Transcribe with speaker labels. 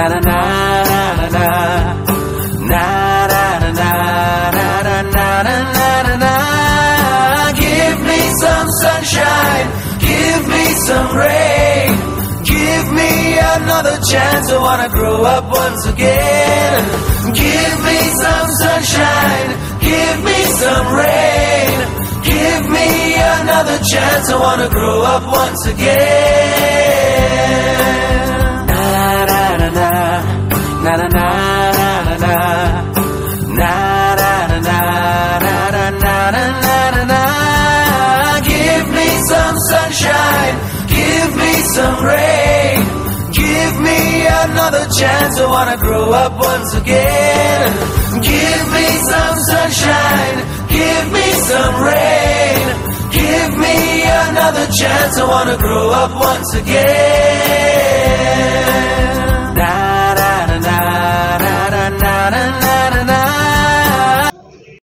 Speaker 1: na na na na na na na na na na na na na Give me some sunshine, give me some rain, give me another chance. I wanna grow up once again. Give me some sunshine, give me some rain, give me another chance. I wanna grow up once again. Na na na na na na na na na na na na na Give me some sunshine, give me some rain, give me another chance. I wanna grow up once again. Give me some sunshine, give me some rain, give me another chance. I wanna grow up once again. para la